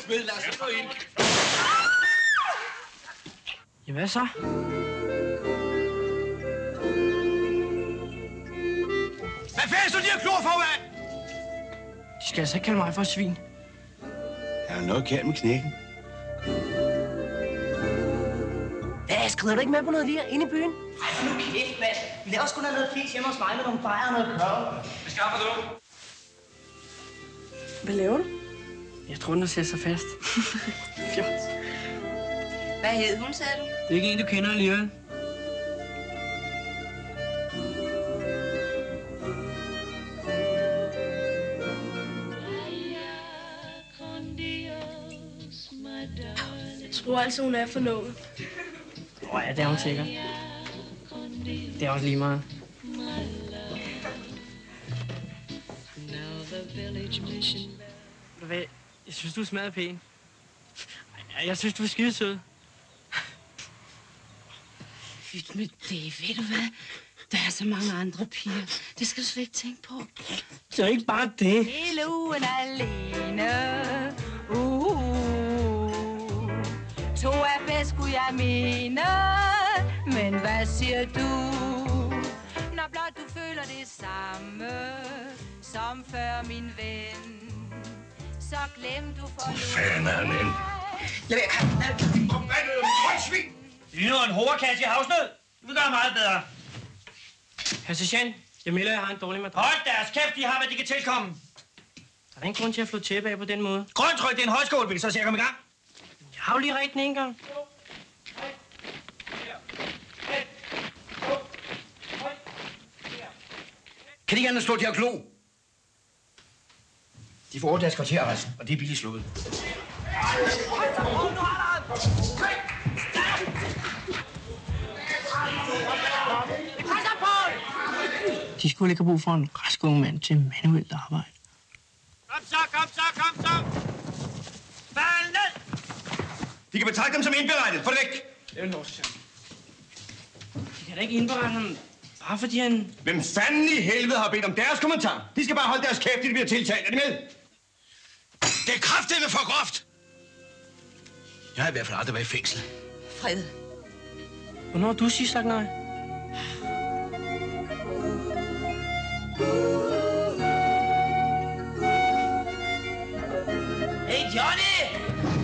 fælles. Lad os gå ind. Jamen, hvad så? Hvad fanden står de her klor for, hvad? De skal altså ikke kalde mig for svin. Jeg har noget galt med knækken. Hvad, skrider du ikke med på noget lige inde i byen? Ej, nu kæft, mand. Vi laver sgu da noget fisk hjemme hos mig med nogle bajer og noget kørve. Hvad skaffer du? Hvad laver du? Jeg tror, den sat sig fast. Hvad hed hun, sagde du? Det er ikke en, du kender alligevel. Jeg tror altså, hun er forlovet. Åh oh, ja, det er hun sikkert. Det er også lige meget. Ved du hvad? Jeg synes, du smager pæn. Jeg synes, du er skide sød. Pyt med det, ved du hvad? Der er så mange andre piger. Det skal du slet ikke tænke på. Så ikke bare det. Hele ugen alene. Uh, to er bedst, skulle jeg mene. Men hvad siger du? Når blot du føler det samme som før, min ven. Så glem du for Fanden er han hen? Jeg ved, han... Kom, hvad er det? Røgsvin! Det ligner en hoverkasse i havsnød. Det vil gøre meget bedre. Herr sergeant, jeg melder, at jeg har en dårlig madras. Hold deres kæft, de har, hvad de kan tilkomme. Der er ingen grund til at flå tæppe af på den måde. Grøntryk, det er en højskål, vil så se at komme i gang. Jeg har jo lige ret den en gang. Kan de andet slå de her klo? De får deres kvarterarrest, og det er billigt slået. De skulle ikke have brug for en rask ung mand til manuelt arbejde. Kom så, kom så, kom så! Fald ned! De kan betragte dem som indberettet. Få det væk! Det er norsk, De kan da ikke indberette ham, bare fordi han... Hvem fanden i helvede har bedt om deres kommentar? De skal bare holde deres kæft, de bliver tiltalt. Er de med? Det er kraftedeme for groft! Jeg har i hvert fald aldrig været i fængsel. Fred. Hvornår har du sidst sagt nej? Hey, Johnny!